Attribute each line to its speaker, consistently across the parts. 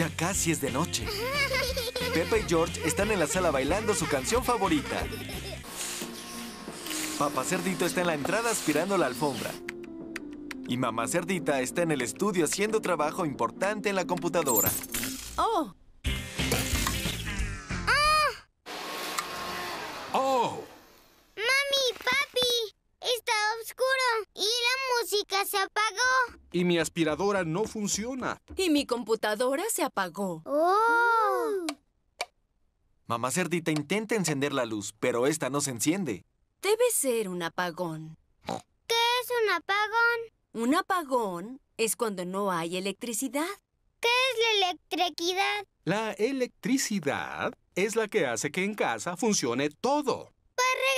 Speaker 1: Ya casi es de noche. Peppa y George están en la sala bailando su canción favorita. Papá Cerdito está en la entrada aspirando la alfombra. Y Mamá Cerdita está en el estudio haciendo trabajo importante en la computadora.
Speaker 2: ¡Oh!
Speaker 3: Y
Speaker 4: mi aspiradora no funciona.
Speaker 2: y mi computadora se apagó.
Speaker 3: Oh.
Speaker 1: Mamá Cerdita intenta encender la luz, pero esta no se enciende.
Speaker 2: Debe ser un apagón.
Speaker 3: ¿Qué es un apagón?
Speaker 2: Un apagón es cuando no hay electricidad.
Speaker 3: ¿Qué es la electricidad?
Speaker 4: La electricidad es la que hace que en casa funcione todo.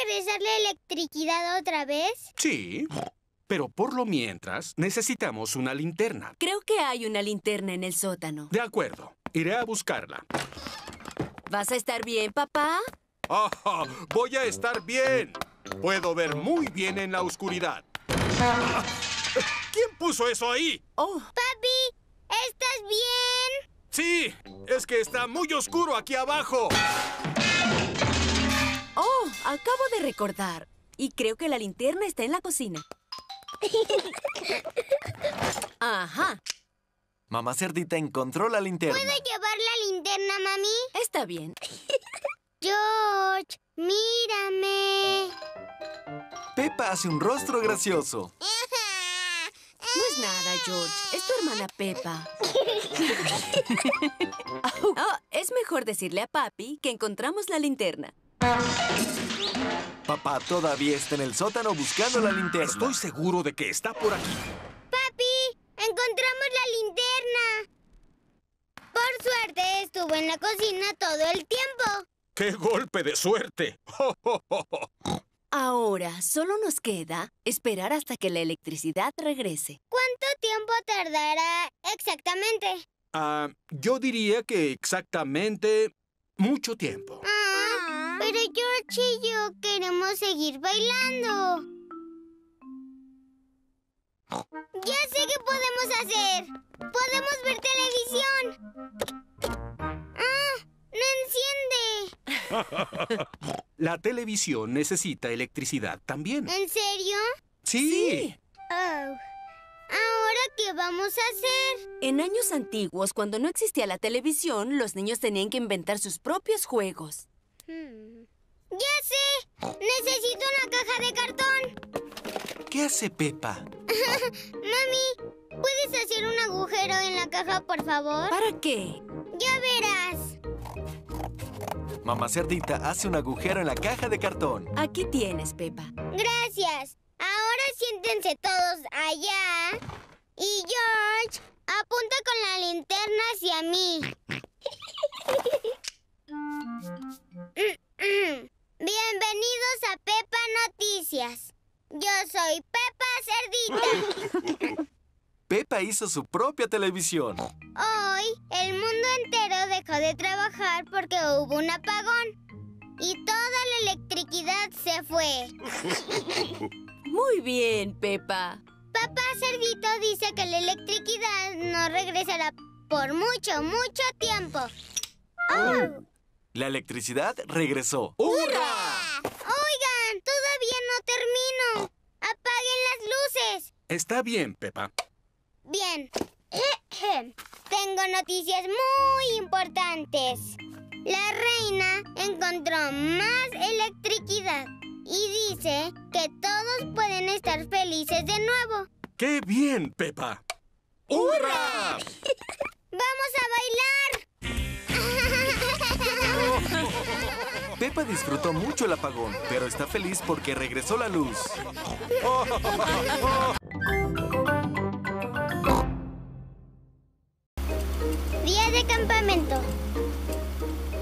Speaker 3: ¿Regresar la electricidad otra vez?
Speaker 4: Sí, pero por lo mientras necesitamos una linterna.
Speaker 2: Creo que hay una linterna en el sótano.
Speaker 4: De acuerdo, iré a buscarla.
Speaker 2: ¿Vas a estar bien, papá?
Speaker 4: ¡Ah! Voy a estar bien. Puedo ver muy bien en la oscuridad. ¿Quién puso eso ahí?
Speaker 2: Oh,
Speaker 3: Papi, ¿estás bien?
Speaker 4: Sí, es que está muy oscuro aquí abajo.
Speaker 2: oh, acabo de recordar. Y creo que la linterna está en la cocina. Ajá,
Speaker 1: Mamá Cerdita encontró la linterna.
Speaker 3: ¿Puedo llevar la linterna, mami?
Speaker 2: está bien.
Speaker 3: George, mírame.
Speaker 1: Peppa hace un rostro gracioso.
Speaker 2: No es nada, George. Es tu hermana Peppa. Oh, es mejor decirle a papi que encontramos la linterna.
Speaker 1: Papá todavía está en el sótano buscando la linterna.
Speaker 4: Estoy seguro de que está por aquí.
Speaker 3: Papi, encontramos la linterna. Por suerte estuvo en la cocina todo el tiempo.
Speaker 4: ¡Qué golpe de suerte!
Speaker 2: Ahora solo nos queda esperar hasta que la electricidad regrese.
Speaker 3: ¿Cuánto tiempo tardará exactamente?
Speaker 4: Ah, yo diría que exactamente mucho tiempo.
Speaker 3: Ah, pero George y yo queremos seguir bailando. Ya sé qué podemos hacer. Podemos ver televisión. Ah, no enciende.
Speaker 4: La televisión necesita electricidad también.
Speaker 3: ¿En serio?
Speaker 4: Sí.
Speaker 3: Oh. ¿Ahora qué vamos a hacer?
Speaker 2: En años antiguos, cuando no existía la televisión, los niños tenían que inventar sus propios juegos.
Speaker 3: Hmm. ¡Ya sé! Necesito una caja de cartón.
Speaker 1: ¿Qué hace Peppa?
Speaker 3: Mami, ¿puedes hacer un agujero en la caja, por favor?
Speaker 2: ¿Para qué?
Speaker 3: Ya verás.
Speaker 1: Mamá Cerdita hace un agujero en la caja de cartón.
Speaker 2: Aquí tienes, Peppa.
Speaker 3: Gracias. Ahora siéntense todos allá. Y George, apunta con la linterna hacia mí. Bienvenidos a Pepa Noticias. Yo soy Pepa Cerdita.
Speaker 1: Peppa hizo su propia televisión.
Speaker 3: Hoy el mundo entero dejó de trabajar porque hubo un apagón. Y toda la electricidad se fue.
Speaker 2: Muy bien, Peppa.
Speaker 3: Papá Cerdito dice que la electricidad no regresará por mucho, mucho tiempo. ¡Oh!
Speaker 1: La electricidad regresó.
Speaker 3: ¡Hurra! Oigan, todavía no termino. Apaguen las luces.
Speaker 4: Está bien, Pepa.
Speaker 3: Bien. Tengo noticias muy importantes. La reina encontró más electricidad y dice que todos pueden estar felices de nuevo.
Speaker 4: ¡Qué bien, Pepa! ¡Hurra!
Speaker 3: ¡Vamos a bailar!
Speaker 1: Peppa disfrutó mucho el apagón, pero está feliz porque regresó la luz.
Speaker 3: Día de campamento.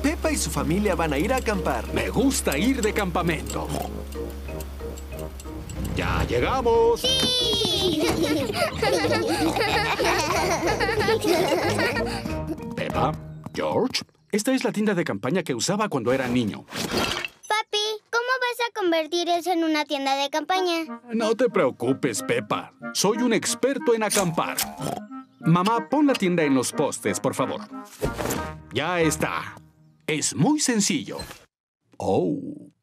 Speaker 1: Peppa y su familia van a ir a acampar.
Speaker 4: Me gusta ir de campamento. ¡Ya llegamos! Pepa, George, esta es la tienda de campaña que usaba cuando era niño.
Speaker 3: Papi, ¿cómo vas a convertir eso en una tienda de campaña?
Speaker 4: No te preocupes, Pepa. Soy un experto en acampar. Mamá, pon la tienda en los postes, por favor. Ya está. Es muy sencillo. Oh,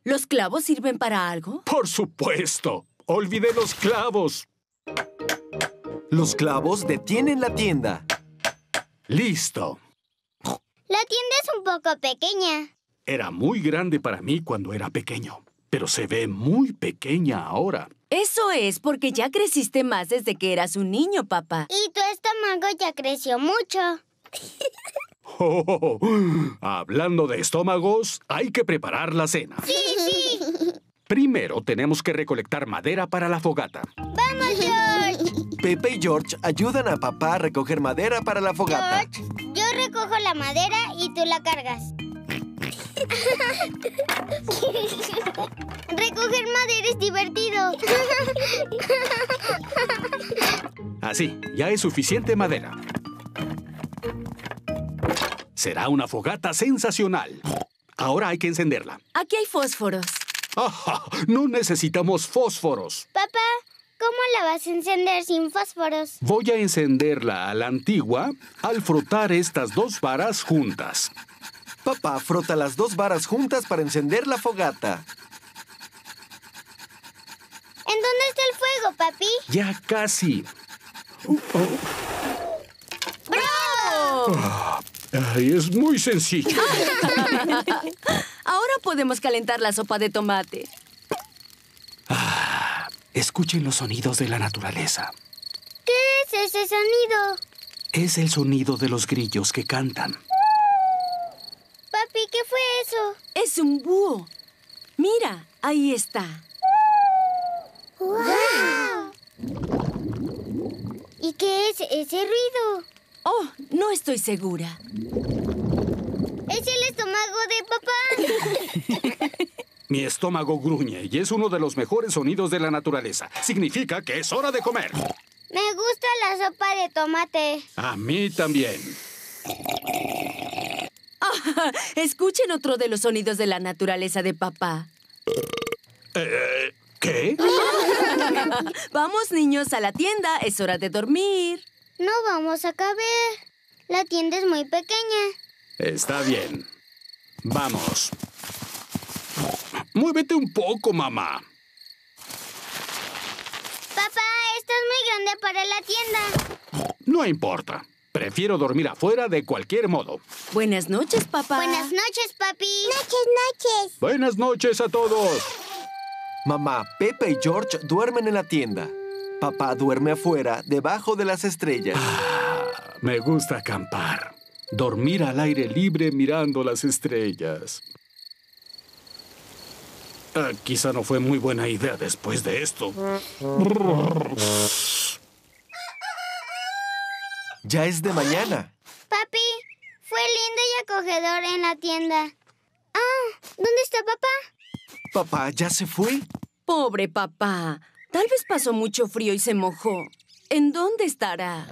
Speaker 2: ¿Los clavos sirven para algo?
Speaker 4: por supuesto. Olvidé los clavos.
Speaker 1: Los clavos detienen la tienda.
Speaker 4: Listo.
Speaker 3: La tienda es un poco pequeña.
Speaker 4: Era muy grande para mí cuando era pequeño, pero se ve muy pequeña ahora.
Speaker 2: Eso es porque ya creciste más desde que eras un niño, papá.
Speaker 3: Y tu estómago ya creció mucho.
Speaker 4: Oh, hablando de estómagos, hay que preparar la cena.
Speaker 3: Sí, sí.
Speaker 4: Primero tenemos que recolectar madera para la fogata.
Speaker 3: Vamos, George.
Speaker 1: Pepe y George ayudan a papá a recoger madera para la fogata.
Speaker 3: George, yo recojo la madera y tú la cargas. Recoger madera es divertido.
Speaker 4: Así, ya es suficiente madera. Será una fogata sensacional. Ahora hay que encenderla.
Speaker 2: Aquí hay fósforos.
Speaker 4: ¡Ajá! No necesitamos fósforos.
Speaker 3: Papá, ¿cómo la vas a encender sin fósforos?
Speaker 4: Voy a encenderla a la antigua al frotar estas dos varas juntas.
Speaker 1: Papá frota las dos varas juntas para encender la fogata.
Speaker 3: ¿En dónde está el fuego, papi?
Speaker 4: Ya casi.
Speaker 2: ¡Bravo!
Speaker 4: Ay, es muy sencillo.
Speaker 2: Ahora podemos calentar la sopa de tomate.
Speaker 4: Escuchen los sonidos de la naturaleza.
Speaker 3: ¿Qué es ese sonido?
Speaker 4: Es el sonido de los grillos que cantan.
Speaker 3: Papi, ¿qué fue eso?
Speaker 2: Es un búho. Mira, ahí está.
Speaker 3: ¡Wow! ¿Y qué es ese ruido?
Speaker 2: Oh, no estoy segura.
Speaker 3: Es el estómago de papá.
Speaker 4: Mi estómago gruñe y es uno de los mejores sonidos de la naturaleza. Significa que es hora de comer.
Speaker 3: Me gusta la sopa de tomate.
Speaker 4: A mí también.
Speaker 2: Escuchen otro de los sonidos de la naturaleza de papá.
Speaker 4: Eh, ¿Qué?
Speaker 2: Vamos, niños, a la tienda. Es hora de dormir.
Speaker 3: No vamos a caber. La tienda es muy pequeña.
Speaker 4: Está bien. Vamos. Muévete un poco, mamá.
Speaker 3: Papá, esto es muy grande para la tienda.
Speaker 4: No importa. Prefiero dormir afuera de cualquier modo.
Speaker 2: Buenas noches, papá.
Speaker 3: Buenas noches, papi. Noches, noches.
Speaker 4: Buenas noches a todos.
Speaker 1: Mamá, Pepe y George duermen en la tienda. Papá duerme afuera, debajo de las estrellas.
Speaker 4: Me gusta acampar. Dormir al aire libre mirando las estrellas. Ah, quizá no fue muy buena idea después de esto.
Speaker 1: Ya es de mañana.
Speaker 3: Papi, fue lindo y acogedor en la tienda. Ah, ¿dónde está papá?
Speaker 1: Papá ya se fue.
Speaker 2: Pobre papá. Tal vez pasó mucho frío y se mojó. ¿En dónde estará?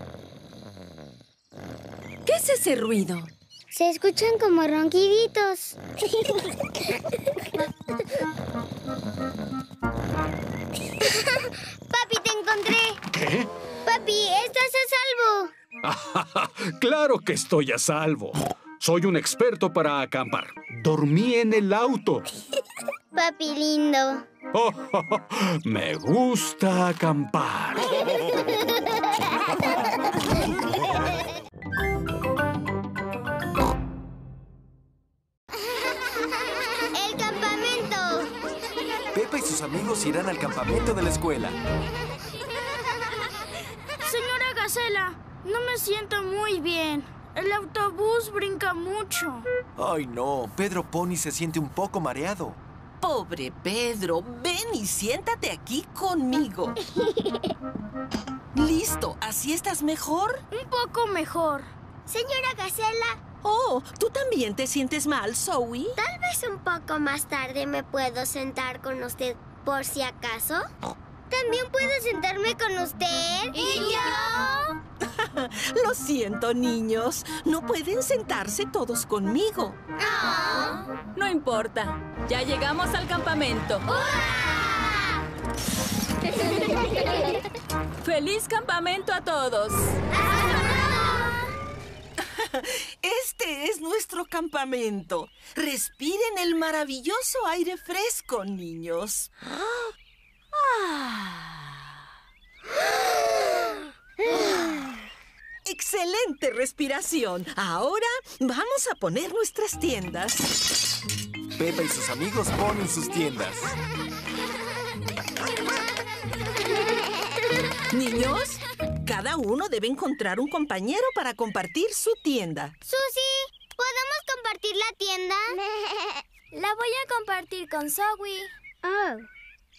Speaker 2: ¿Qué es ese ruido?
Speaker 3: Se escuchan como ronquiditos. Papi, te encontré.
Speaker 4: ¿Qué?
Speaker 3: Papi, estás a salvo.
Speaker 4: claro que estoy a salvo. Soy un experto para acampar. Dormí en el auto.
Speaker 3: Papi lindo.
Speaker 4: Oh, me gusta acampar.
Speaker 1: Amigos irán al campamento de la escuela.
Speaker 5: Señora Gacela, no me siento muy bien. El autobús brinca mucho.
Speaker 1: Ay, no. Pedro Pony se siente un poco mareado.
Speaker 6: Pobre Pedro, ven y siéntate aquí conmigo. Listo, ¿así estás mejor?
Speaker 5: Un poco mejor.
Speaker 3: Señora Gacela,
Speaker 6: Oh, ¿tú también te sientes mal, Zoe?
Speaker 3: tal vez un poco más tarde me puedo sentar con usted por si acaso. ¿También puedo sentarme con usted? ¿Y yo?
Speaker 6: Lo siento, niños. No pueden sentarse todos conmigo.
Speaker 2: No importa. Ya llegamos al campamento. ¡Feliz campamento a todos!
Speaker 3: ¡Hasta
Speaker 6: Este es nuestro campamento. Respiren el maravilloso aire fresco, niños. Excelente respiración. Ahora vamos a poner nuestras tiendas.
Speaker 1: Pepa y sus amigos ponen sus tiendas.
Speaker 6: Niños, cada uno debe encontrar un compañero para compartir su tienda.
Speaker 3: Susi, ¿podemos compartir la tienda?
Speaker 5: La voy a compartir con Zoe.
Speaker 3: Oh.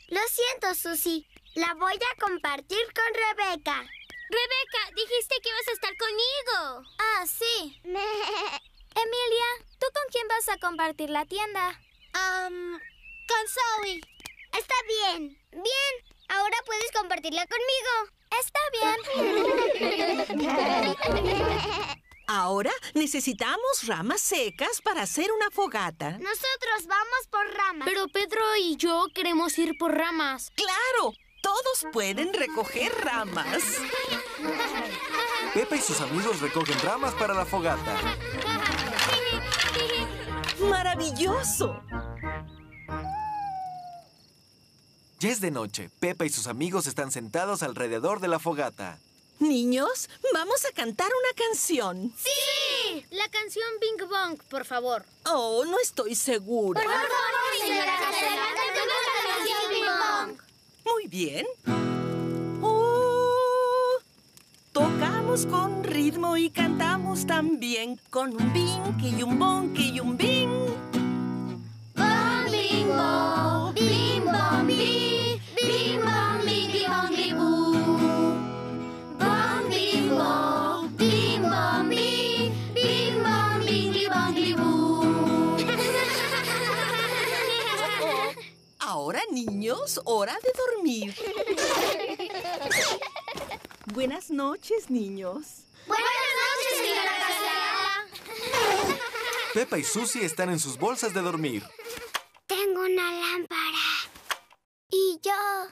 Speaker 3: Lo siento, Susi. La voy a compartir con Rebeca.
Speaker 7: Rebeca, dijiste que ibas a estar conmigo.
Speaker 5: Ah, sí. Emilia, ¿tú con quién vas a compartir la tienda?
Speaker 7: Um, con Zoe.
Speaker 3: Está bien. Bien. Ahora puedes compartirla conmigo.
Speaker 5: Está bien.
Speaker 6: Ahora necesitamos ramas secas para hacer una fogata.
Speaker 3: Nosotros vamos por ramas.
Speaker 7: Pero Pedro y yo queremos ir por ramas.
Speaker 6: ¡Claro! Todos pueden recoger ramas.
Speaker 1: Pepa y sus amigos recogen ramas para la fogata.
Speaker 6: ¡Maravilloso!
Speaker 1: Ya es de noche. Pepa y sus amigos están sentados alrededor de la fogata.
Speaker 6: Niños, vamos a cantar una canción.
Speaker 7: ¡Sí! La canción Bing Bong, por favor.
Speaker 6: Oh, no estoy segura.
Speaker 7: Por favor, señora cantemos la canción Bing Bong.
Speaker 6: Muy bien. Oh, tocamos con ritmo y cantamos también con un bing y un bonk y un bing.
Speaker 7: Bong, bing, bong, bing, bong, bing,
Speaker 6: niños, hora de dormir. Buenas noches, niños.
Speaker 7: Buenas noches, señora Casella.
Speaker 1: Pepa y Susie están en sus bolsas de dormir.
Speaker 3: Tengo una lámpara. Y yo.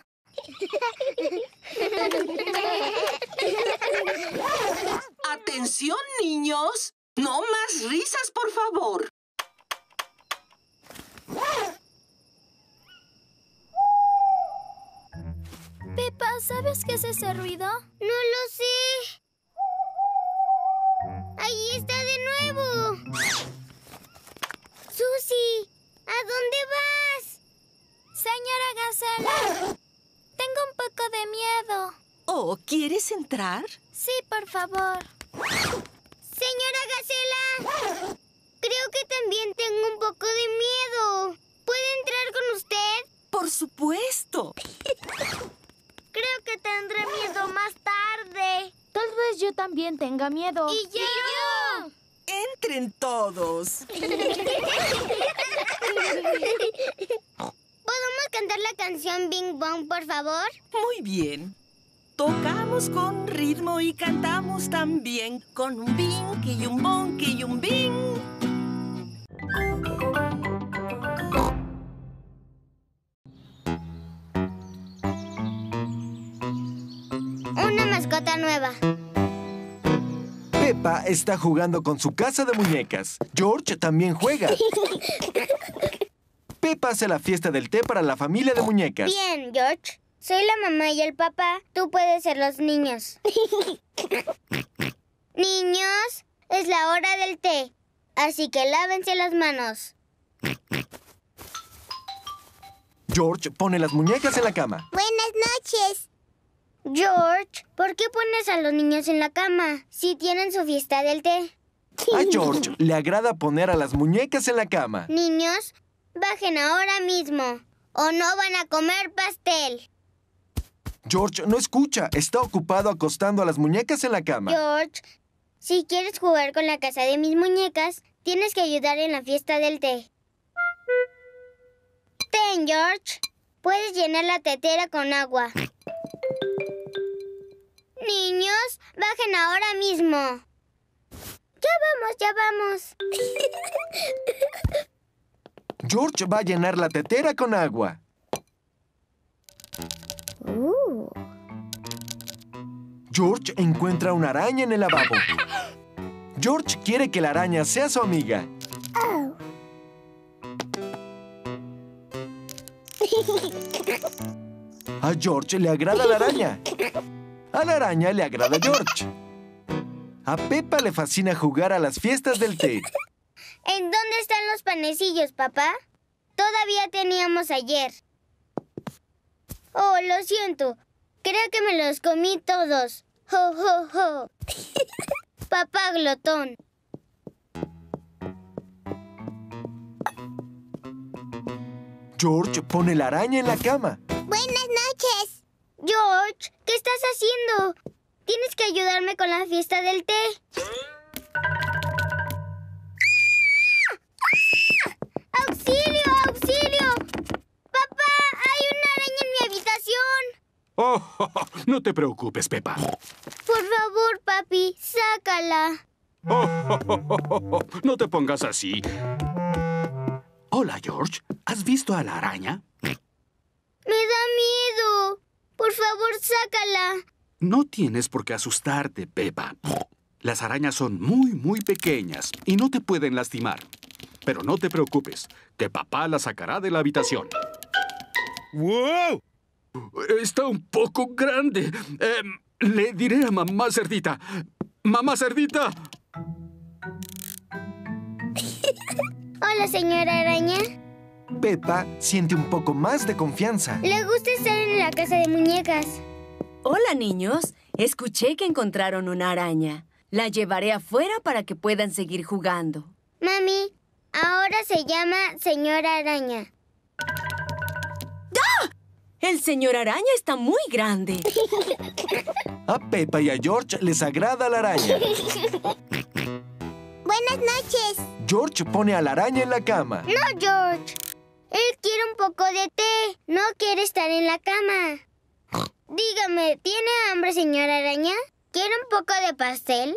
Speaker 6: Atención, niños. No más risas, por favor.
Speaker 5: Pepa, ¿sabes qué es ese ruido?
Speaker 3: No lo sé. Ahí está de nuevo. Susi, ¿a dónde vas?
Speaker 5: Señora Gacela, tengo un poco de miedo.
Speaker 6: Oh, ¿quieres entrar?
Speaker 5: Sí, por favor.
Speaker 3: Señora Gacela, creo que también tengo un poco de miedo. ¿Puedo entrar con usted?
Speaker 6: Por supuesto.
Speaker 3: Creo que tendré miedo más tarde.
Speaker 5: Tal vez yo también tenga miedo.
Speaker 3: ¿Y yo?
Speaker 6: Entren todos.
Speaker 3: ¿Podemos cantar la canción Bing Bong, por favor?
Speaker 6: Muy bien. Tocamos con ritmo y cantamos también con un bing y un bonk y un bing.
Speaker 3: Nueva.
Speaker 1: Pepa está jugando con su casa de muñecas. George también juega. Pepa hace la fiesta del té para la familia de muñecas.
Speaker 3: Bien, George. Soy la mamá y el papá. Tú puedes ser los niños. niños, es la hora del té. Así que lávense las manos.
Speaker 1: George pone las muñecas en la cama.
Speaker 3: Buenas noches. George, ¿por qué pones a los niños en la cama si tienen su fiesta del té?
Speaker 1: A George le agrada poner a las muñecas en la cama.
Speaker 3: Niños, bajen ahora mismo o no van a comer pastel.
Speaker 1: George no escucha. Está ocupado acostando a las muñecas en la cama.
Speaker 3: George, si quieres jugar con la casa de mis muñecas, tienes que ayudar en la fiesta del té. Ten, George. Puedes llenar la tetera con agua. Niños, bajen ahora mismo. Ya vamos, ya vamos.
Speaker 1: George va a llenar la tetera con agua. George encuentra una araña en el lavabo. George quiere que la araña sea su amiga. A George le agrada la araña. A la araña le agrada George. A Peppa le fascina jugar a las fiestas del té.
Speaker 3: ¿En dónde están los panecillos, papá? Todavía teníamos ayer. Oh, lo siento. Creo que me los comí todos. ¡Ho, ho, ho! papá glotón.
Speaker 1: George pone la araña en la cama.
Speaker 3: Buenas noches. George, ¿qué estás haciendo? Tienes que ayudarme con la fiesta del té. ¡Auxilio, auxilio! ¡Papá, hay una araña en mi habitación!
Speaker 4: Oh, no te preocupes, Peppa.
Speaker 3: Por favor, papi, sácala.
Speaker 4: Oh, no te pongas así. Hola, George. ¿Has visto a la araña?
Speaker 3: Me da miedo. Por favor, sácala.
Speaker 4: No tienes por qué asustarte, Peppa. Las arañas son muy, muy pequeñas y no te pueden lastimar. Pero no te preocupes, que papá la sacará de la habitación.
Speaker 8: ¡Wow!
Speaker 4: Está un poco grande. Em, le diré a mamá cerdita. ¡Mamá cerdita!
Speaker 3: Hola, señora araña.
Speaker 1: Peppa siente un poco más de confianza.
Speaker 3: Le gusta estar en la casa de muñecas.
Speaker 2: Hola, niños. Escuché que encontraron una araña. La llevaré afuera para que puedan seguir jugando.
Speaker 3: Mami, ahora se llama señora araña.
Speaker 2: El señor araña está muy grande.
Speaker 1: A Peppa y a George les agrada la araña.
Speaker 3: Buenas noches.
Speaker 1: George pone a la araña en la cama.
Speaker 3: No, George. Él quiere un poco de té. No quiere estar en la cama. Dígame, ¿tiene hambre, señora araña? ¿Quiere un poco de pastel?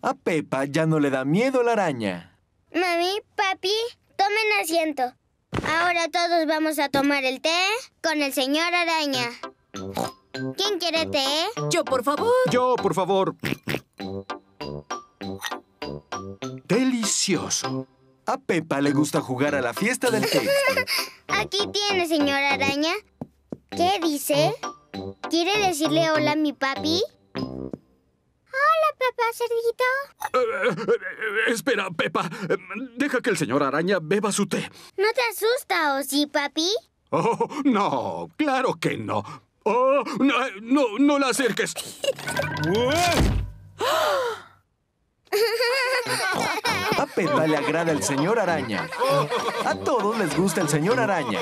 Speaker 1: A Peppa ya no le da miedo la araña.
Speaker 3: Mami, papi, tomen asiento. Ahora todos vamos a tomar el té con el señor araña. ¿Quién quiere té?
Speaker 2: Yo, por favor.
Speaker 4: Yo, por favor. Delicioso.
Speaker 1: A Peppa le gusta jugar a la fiesta del té.
Speaker 3: Aquí tiene, señor araña. ¿Qué dice? ¿Quiere decirle hola a mi papi? Hola, papá cerdito.
Speaker 4: Eh, espera, Peppa. Eh, Deja que el señor araña beba su té.
Speaker 3: ¿No te asusta o sí, papi?
Speaker 4: Oh, no, claro que no. Oh, no, no, no la acerques.
Speaker 1: A Peppa le agrada el señor araña. A todos les gusta el señor araña.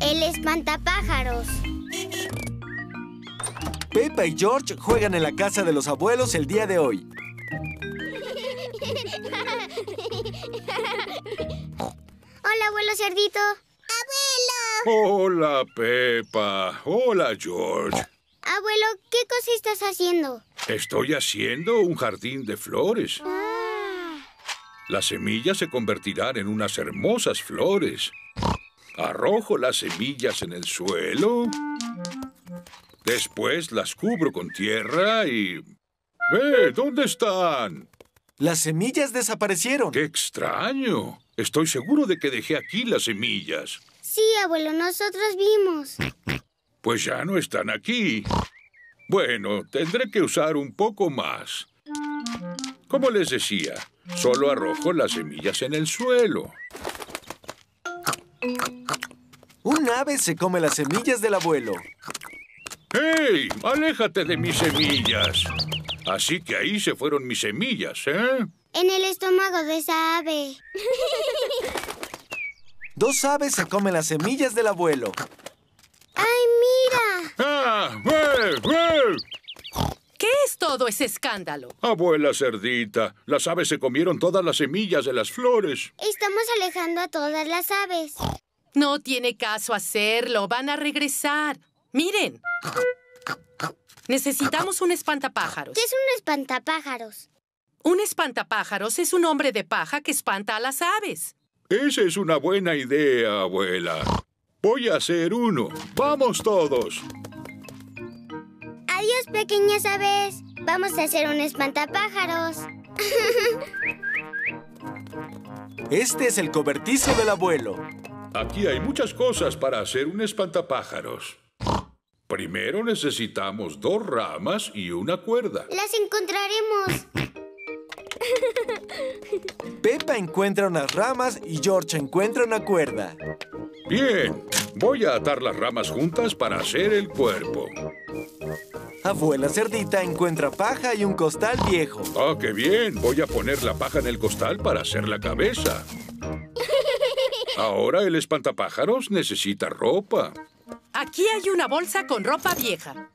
Speaker 3: El espantapájaros.
Speaker 1: Peppa y George juegan en la casa de los abuelos el día de hoy.
Speaker 3: Hola, abuelo cerdito. ¡Abuelo!
Speaker 8: Hola, Peppa. Hola, George.
Speaker 3: Abuelo, ¿qué cosa estás haciendo?
Speaker 8: Estoy haciendo un jardín de flores. Las semillas se convertirán en unas hermosas flores. Arrojo las semillas en el suelo. Después las cubro con tierra y... ¡Ve! ¿Dónde están?
Speaker 1: Las semillas desaparecieron.
Speaker 8: ¡Qué extraño! Estoy seguro de que dejé aquí las semillas.
Speaker 3: Sí, abuelo, nosotros vimos.
Speaker 8: Pues ya no están aquí. Bueno, tendré que usar un poco más. Como les decía, solo arrojo las semillas en el suelo.
Speaker 1: Un ave se come las semillas del abuelo.
Speaker 8: ¡Hey! ¡Aléjate de mis semillas! Así que ahí se fueron mis semillas, ¿eh?
Speaker 3: En el estómago de esa ave.
Speaker 1: Dos aves se comen las semillas del abuelo.
Speaker 3: ¡Ay, mira!
Speaker 8: ¡Ah! ¡Eh! ¡Eh!
Speaker 9: ¿Qué es todo ese escándalo?
Speaker 8: Abuela cerdita, las aves se comieron todas las semillas de las flores.
Speaker 3: Estamos alejando a todas las aves.
Speaker 9: No tiene caso hacerlo. Van a regresar. Miren. Necesitamos un espantapájaros.
Speaker 3: ¿Qué es un espantapájaros?
Speaker 9: Un espantapájaros es un hombre de paja que espanta a las aves.
Speaker 8: Esa es una buena idea, abuela. Voy a hacer uno. ¡Vamos todos!
Speaker 3: Adiós, pequeñas aves. Vamos a hacer un espantapájaros.
Speaker 1: Este es el cobertizo del abuelo.
Speaker 8: Aquí hay muchas cosas para hacer un espantapájaros. Primero necesitamos dos ramas y una cuerda.
Speaker 3: Las encontraremos.
Speaker 1: Peppa encuentra unas ramas y George encuentra una cuerda.
Speaker 8: Bien, voy a atar las ramas juntas para hacer el cuerpo.
Speaker 1: Abuela cerdita encuentra paja y un costal viejo.
Speaker 8: ¡Ah, qué bien! Voy a poner la paja en el costal para hacer la cabeza. Ahora el espantapájaros necesita ropa.
Speaker 9: Aquí hay una bolsa con ropa vieja.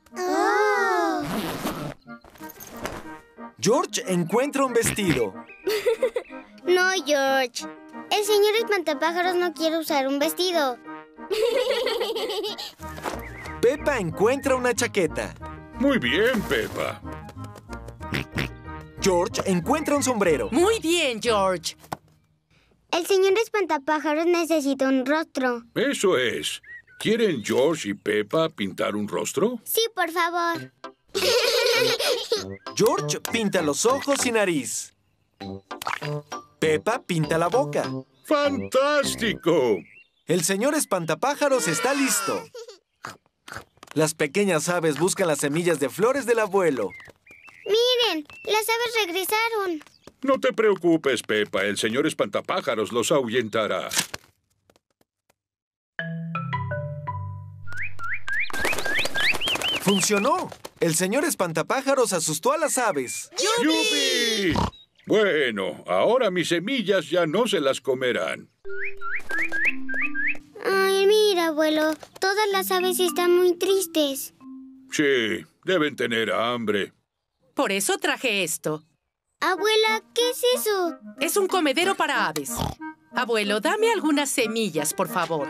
Speaker 1: George encuentra un vestido.
Speaker 3: No, George. El señor espantapájaros no quiere usar un vestido.
Speaker 1: Peppa encuentra una chaqueta.
Speaker 8: Muy bien, Peppa.
Speaker 1: George encuentra un sombrero.
Speaker 9: Muy bien, George.
Speaker 3: El señor espantapájaros necesita un rostro.
Speaker 8: Eso es. ¿Quieren George y Peppa pintar un rostro?
Speaker 3: Sí, por favor.
Speaker 1: George pinta los ojos y nariz. Peppa pinta la boca.
Speaker 8: ¡Fantástico!
Speaker 1: El señor espantapájaros está listo. Las pequeñas aves buscan las semillas de flores del abuelo.
Speaker 3: Miren, las aves regresaron.
Speaker 8: No te preocupes, Peppa. El señor espantapájaros los ahuyentará.
Speaker 1: ¡Funcionó! El señor espantapájaros asustó a las aves.
Speaker 8: ¡Yupi! Bueno, ahora mis semillas ya no se las comerán.
Speaker 3: Ay, mira, abuelo. Todas las aves están muy tristes.
Speaker 8: Sí, deben tener hambre.
Speaker 9: Por eso traje esto.
Speaker 3: Abuela, ¿qué es eso?
Speaker 9: Es un comedero para aves. Abuelo, dame algunas semillas, por favor.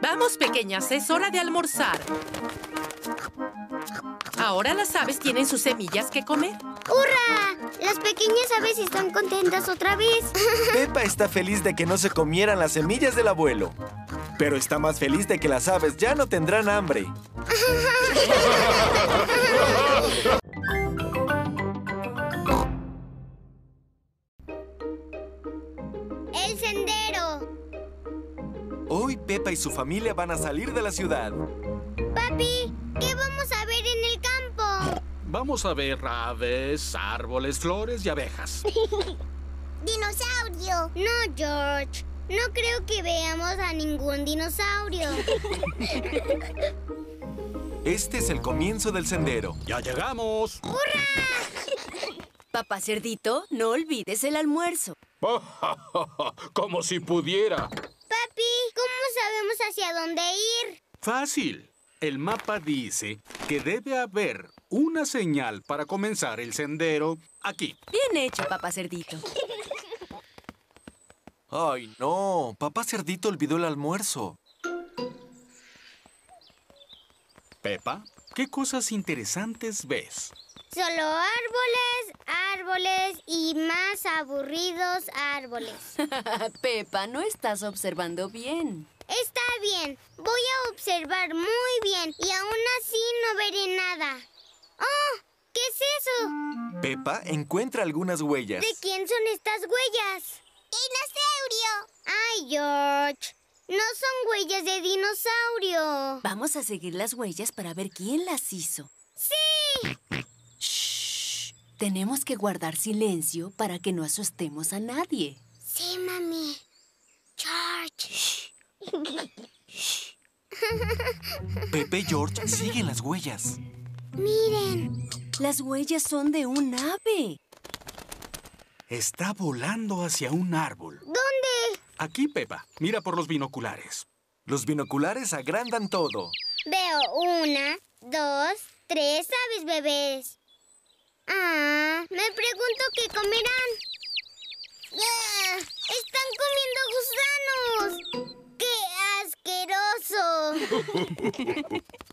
Speaker 9: Vamos, pequeñas, es hora de almorzar. Ahora las aves tienen sus semillas que comer.
Speaker 3: ¡Hurra! Las pequeñas aves están contentas otra vez.
Speaker 1: Peppa está feliz de que no se comieran las semillas del abuelo. Pero está más feliz de que las aves ya no tendrán hambre.
Speaker 3: El sendero.
Speaker 1: Hoy Peppa y su familia van a salir de la ciudad.
Speaker 3: Papi, ¿qué vamos a ver?
Speaker 4: Vamos a ver aves, árboles, flores y abejas.
Speaker 3: ¡Dinosaurio! No, George. No creo que veamos a ningún dinosaurio.
Speaker 1: Este es el comienzo del sendero.
Speaker 4: ¡Ya llegamos!
Speaker 2: Papá Cerdito, no olvides el almuerzo.
Speaker 4: Como si pudiera.
Speaker 3: Papi, ¿cómo sabemos hacia dónde ir?
Speaker 4: Fácil. El mapa dice que debe haber una señal para comenzar el sendero aquí.
Speaker 2: Bien hecho, Papá Cerdito.
Speaker 1: Ay, no. Papá Cerdito olvidó el almuerzo.
Speaker 4: Pepa, ¿qué cosas interesantes ves?
Speaker 3: Solo árboles, árboles y más aburridos árboles.
Speaker 2: Peppa, no estás observando bien.
Speaker 3: Está bien, voy a observar muy bien y aún así no veré nada. ¡Oh! ¿Qué es eso?
Speaker 1: Peppa encuentra algunas huellas.
Speaker 3: ¿De quién son estas huellas? ¡Dinosaurio! ¡Ay, George! No son huellas de dinosaurio.
Speaker 2: Vamos a seguir las huellas para ver quién las hizo.
Speaker 3: ¡Sí!
Speaker 2: Shh. Tenemos que guardar silencio para que no asustemos a nadie.
Speaker 3: Sí, mami. George.
Speaker 1: Pepe y George siguen las huellas.
Speaker 3: Miren.
Speaker 2: Las huellas son de un ave.
Speaker 4: Está volando hacia un árbol.
Speaker 3: ¿Dónde?
Speaker 4: Aquí, Pepa. Mira por los binoculares.
Speaker 1: Los binoculares agrandan todo.
Speaker 3: Veo una, dos, tres aves bebés. Ah, me pregunto qué comerán. ¡Ah! ¡Están comiendo gusanos! ¡Qué asqueroso!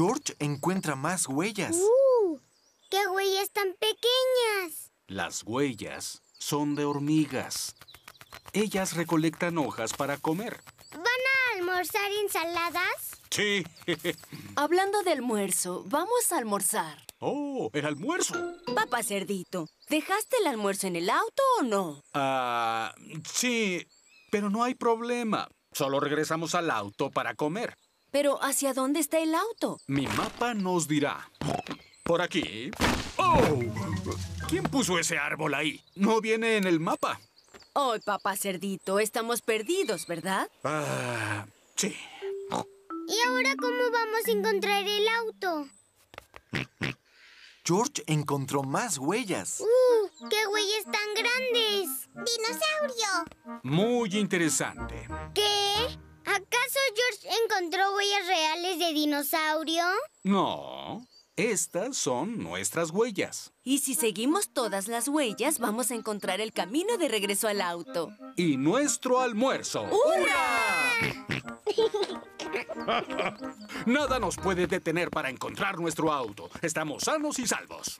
Speaker 1: George encuentra más huellas.
Speaker 3: ¡Uh! ¡Qué huellas tan pequeñas!
Speaker 4: Las huellas son de hormigas. Ellas recolectan hojas para comer.
Speaker 3: Van a almorzar ensaladas?
Speaker 4: Sí.
Speaker 2: Hablando de almuerzo, vamos a almorzar.
Speaker 4: Oh, el almuerzo.
Speaker 2: Papá Cerdito, ¿dejaste el almuerzo en el auto o no?
Speaker 4: Ah, sí, pero no hay problema. Solo regresamos al auto para comer.
Speaker 2: Pero ¿hacia dónde está el auto?
Speaker 4: Mi mapa nos dirá. Por aquí. ¡Oh! ¿Quién puso ese árbol ahí? No viene en el mapa.
Speaker 2: Oh, papá Cerdito, estamos perdidos, ¿verdad?
Speaker 4: Ah, sí.
Speaker 3: ¿Y ahora cómo vamos a encontrar el auto?
Speaker 1: George encontró más huellas.
Speaker 3: ¡Uh! ¡Qué huellas tan grandes! ¡Dinosaurio!
Speaker 4: Muy interesante.
Speaker 3: ¿Qué? ¿Acaso George encontró huellas reales de dinosaurio?
Speaker 4: No, estas son nuestras huellas.
Speaker 2: Y si seguimos todas las huellas, vamos a encontrar el camino de regreso al auto.
Speaker 4: Y nuestro almuerzo. Nada nos puede detener para encontrar nuestro auto. Estamos sanos y salvos.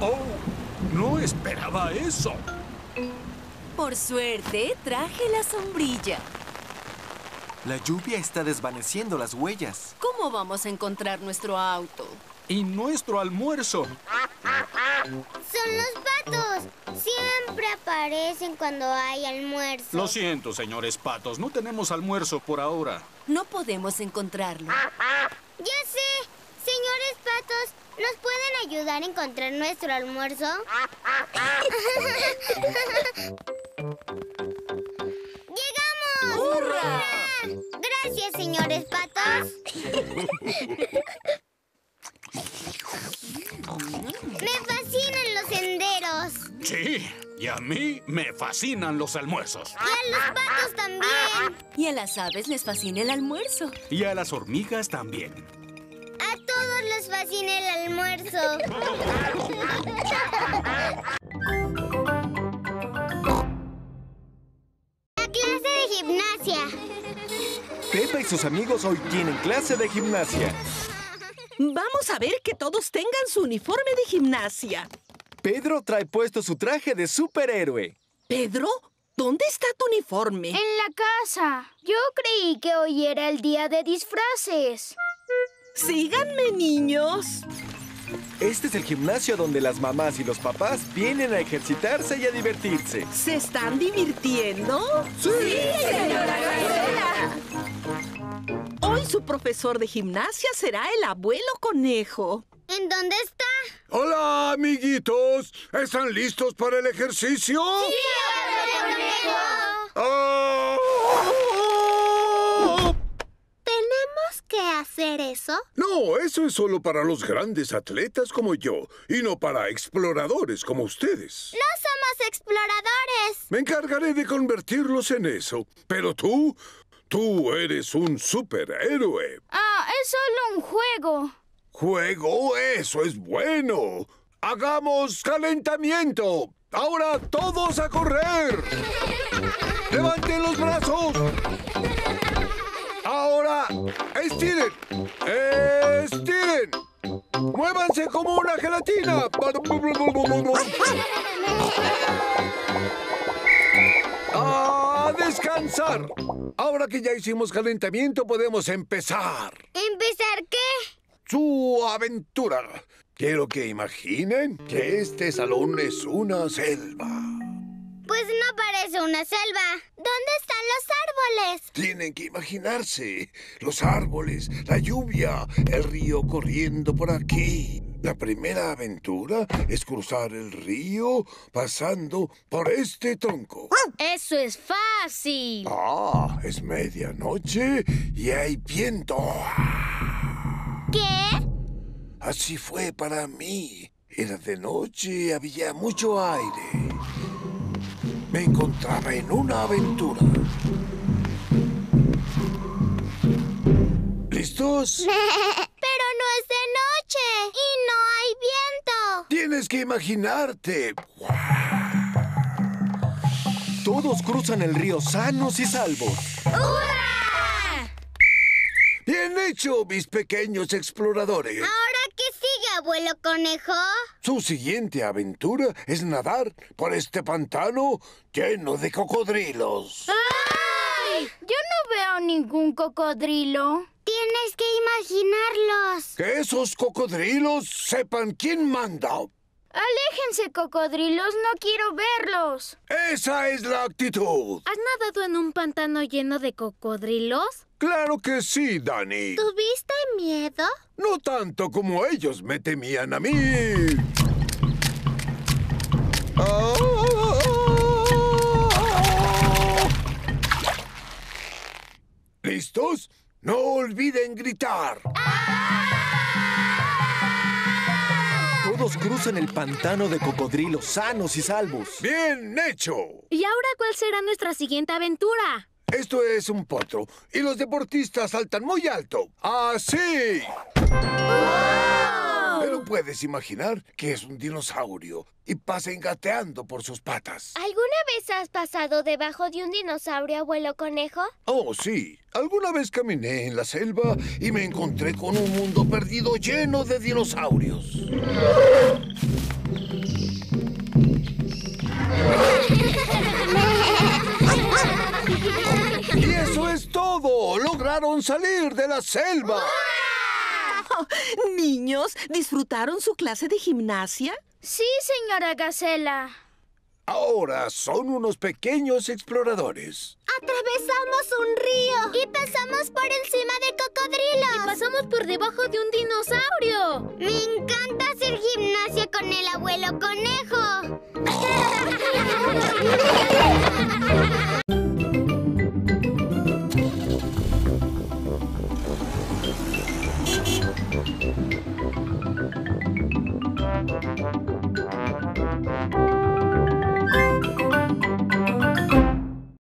Speaker 4: Oh, no esperaba eso.
Speaker 2: Por suerte, traje la sombrilla.
Speaker 1: La lluvia está desvaneciendo las huellas.
Speaker 2: ¿Cómo vamos a encontrar nuestro auto?
Speaker 4: Y nuestro almuerzo.
Speaker 3: ¡Son los patos! Siempre aparecen cuando hay almuerzo.
Speaker 4: Lo siento, señores patos. No tenemos almuerzo por ahora.
Speaker 2: No podemos encontrarlo.
Speaker 3: Ya sé. Señores patos, ¿nos pueden ayudar a encontrar nuestro almuerzo? Gracias, señores patos. Me fascinan los senderos.
Speaker 4: Sí, y a mí me fascinan los almuerzos.
Speaker 3: Y a los patos también.
Speaker 2: Y a las aves les fascina el almuerzo.
Speaker 4: Y a las hormigas también.
Speaker 3: A todos les fascina el almuerzo. La clase de gimnasia.
Speaker 1: Pepa y sus amigos hoy tienen clase de gimnasia.
Speaker 6: Vamos a ver que todos tengan su uniforme de gimnasia.
Speaker 1: Pedro trae puesto su traje de superhéroe.
Speaker 6: Pedro, ¿dónde está tu uniforme?
Speaker 5: En la casa. Yo creí que hoy era el día de disfraces.
Speaker 6: Síganme, niños.
Speaker 1: Este es el gimnasio donde las mamás y los papás vienen a ejercitarse y a divertirse.
Speaker 6: ¿Se están divirtiendo?
Speaker 1: ¡Sí!
Speaker 6: Hoy su profesor de gimnasia será el abuelo conejo.
Speaker 3: ¿En dónde está?
Speaker 10: Hola, amiguitos. ¿Están listos para el ejercicio? ¡Ah!
Speaker 3: ¿Tenemos que hacer eso?
Speaker 10: No, eso es solo para los grandes atletas como yo y no para exploradores como ustedes.
Speaker 3: No somos exploradores.
Speaker 10: Me encargaré de convertirlos en eso. Pero tú, tú eres un superhéroe.
Speaker 5: Ah, es solo un juego.
Speaker 10: Juego, eso es bueno. Hagamos calentamiento. Ahora todos a correr. Levanten los brazos. Ahora, estiren. Estiren. Muévanse como una gelatina. A descansar. Ahora que ya hicimos calentamiento, podemos empezar.
Speaker 3: ¿Empezar qué?
Speaker 10: su aventura. Quiero que imaginen que este salón es una selva.
Speaker 3: Pues no parece una selva. ¿Dónde están los árboles?
Speaker 10: Tienen que imaginarse los árboles, la lluvia, el río corriendo por aquí. La primera aventura es cruzar el río pasando por este tronco.
Speaker 5: Eso es fácil.
Speaker 10: Ah, es medianoche y hay viento.
Speaker 3: ¿Qué?
Speaker 10: Así fue para mí. Era de noche y había mucho aire. Me encontraba en una aventura. ¿Listos?
Speaker 3: Pero no es de noche y no hay viento.
Speaker 10: Tienes que imaginarte.
Speaker 1: Todos cruzan el río sanos y salvos.
Speaker 3: ¡Hurra!
Speaker 10: Bien hecho, mis pequeños exploradores.
Speaker 3: ¿Ahora qué sigue, abuelo conejo?
Speaker 10: Su siguiente aventura es nadar por este pantano lleno de cocodrilos.
Speaker 3: ¡Ay!
Speaker 5: Yo no veo ningún cocodrilo.
Speaker 3: Tienes que imaginarlos.
Speaker 10: Que esos cocodrilos sepan quién manda.
Speaker 5: Aléjense, cocodrilos, no quiero verlos.
Speaker 10: Esa es la actitud.
Speaker 7: ¿Has nadado en un pantano lleno de cocodrilos?
Speaker 10: Claro que sí, Dani.
Speaker 7: ¿Tuviste miedo?
Speaker 10: No tanto como ellos me temían a mí. ¿Listos? No olviden gritar.
Speaker 1: Todos cruzan el pantano de cocodrilos sanos y salvos.
Speaker 10: Bien hecho.
Speaker 7: ¿Y ahora cuál será nuestra siguiente aventura?
Speaker 10: Esto es un potro y los deportistas saltan muy alto. ¡Así! Pero puedes imaginar que es un dinosaurio y pasen gateando por sus patas.
Speaker 3: ¿Alguna vez has pasado debajo de un dinosaurio, abuelo conejo?
Speaker 10: Oh, sí. Alguna vez caminé en la selva y me encontré con un mundo perdido lleno de dinosaurios. Y eso es todo. Lograron salir de la selva.
Speaker 6: Niños, ¿disfrutaron su clase de gimnasia?
Speaker 5: Sí, señora Gacela.
Speaker 10: Ahora son unos pequeños exploradores.
Speaker 3: Atravesamos un río. Y pasamos por encima del cocodrilo.
Speaker 7: Y pasamos por debajo de un dinosaurio.
Speaker 3: Me encanta hacer gimnasia con el abuelo conejo. Música